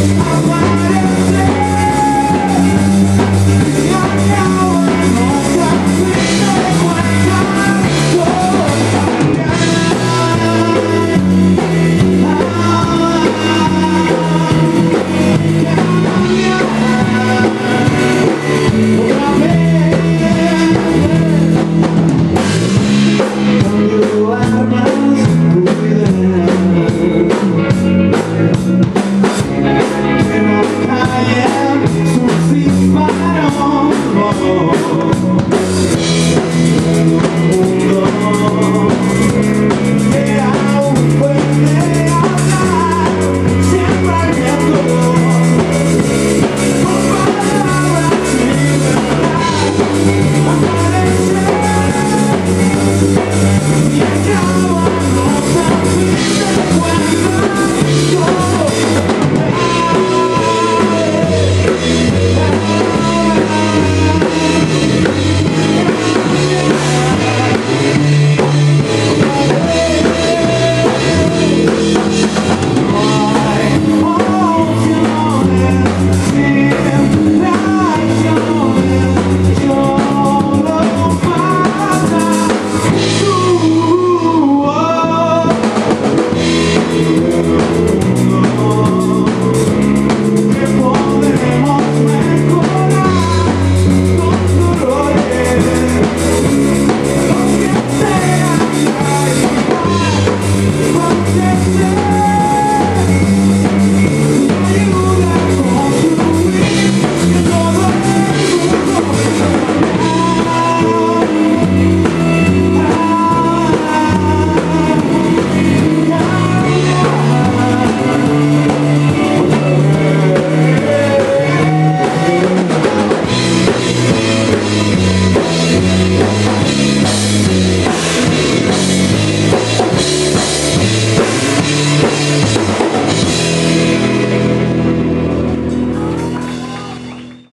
I want